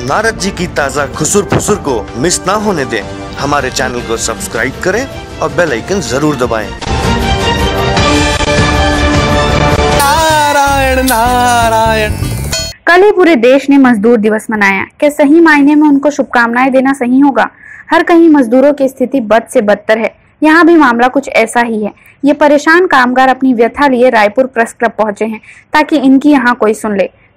नारद जी की ताज़ा खुसुर फुसुर को मिस ना होने दें। हमारे चैनल को सब्सक्राइब करें और बेल आइकन ज़रूर दबाएँ। नारायण नारायण। कल ही पूरे देश ने मजदूर दिवस मनाया। क्या सही मायने में उनको शुभकामनाएँ देना सही होगा? हर कहीं मजदूरों की स्थिति बद से बदतर है। यहाँ भी मामला कुछ ऐसा ही है। ये परेशान कामगार अपनी व्यथा लिए रायपुर प्रेस क्लब पहुँचे हैं ताकि इनकी यहाँ कोई सुन ले।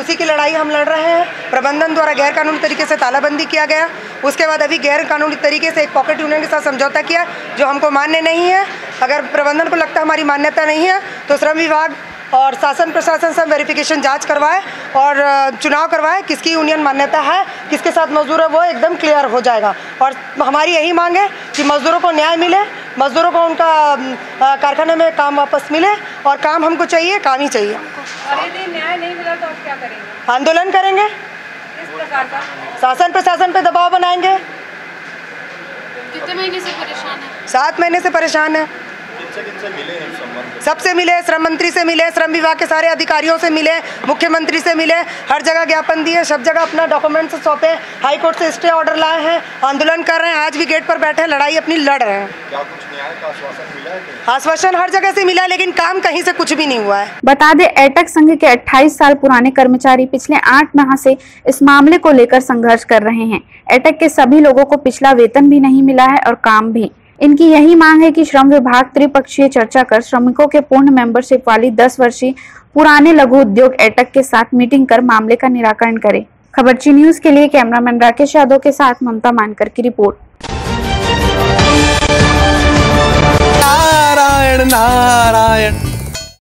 उसी की लड़ाई हम लड़ रहे हैं। प्रबंधन द्वारा गैर कानूनी तरीके से तालाबंदी किया गया। उसके बाद अभी गैर कानूनी तरीके से एक पॉकेट यूनियन के साथ समझौता किया, जो हमको मान्य नहीं है। अगर प्रबंधन को लगता हमारी मान्यता नहीं है तो श्रम विभाग और शासन प्रशासन से वेरिफिकेशन जाँच करवाए और चुनाव करवाए किसकी यूनियन मान्यता है किसके साथ मजदूर है वो एकदम क्लियर हो जाएगा। और हमारी यही मांग है कि मजदूरों को न्याय मिले मजदूरों को उनका कारखाने में काम वापस मिले और काम हमको चाहिए काम ही चाहिए। न्याय नहीं मिला तो क्या करेंगे? आंदोलन करेंगे। शासन प्रशासन पे दबाव बनाएँगे। कितने महीने से परेशान है? सात महीने से परेशान है। सबसे मिले श्रम मंत्री से मिले श्रम विभाग के सारे अधिकारियों से मिले मुख्यमंत्री से मिले हर जगह ज्ञापन दिए सब जगह अपना डॉक्यूमेंट्स सौंपे हाई कोर्ट से स्टे ऑर्डर लाए हैं आंदोलन कर रहे हैं आज भी गेट पर बैठे लड़ाई अपनी लड़ रहे हैं। आश्वासन हर जगह से मिला है लेकिन काम कहीं से कुछ भी नहीं हुआ है। बता दे एटक संघ के 28 साल पुराने कर्मचारी पिछले आठ माह से इस मामले को लेकर संघर्ष कर रहे हैं। एटक के सभी लोगों को पिछला वेतन भी नहीं मिला है और काम भी। इनकी यही मांग है कि श्रम विभाग त्रिपक्षीय चर्चा कर श्रमिकों के पूर्ण मेंबरशिप वाली 10 वर्षीय पुराने लघु उद्योग एटक के साथ मीटिंग कर मामले का निराकरण करे। खबरची न्यूज़ के लिए कैमरामैन राकेश यादव के साथ ममता मानकर की रिपोर्ट।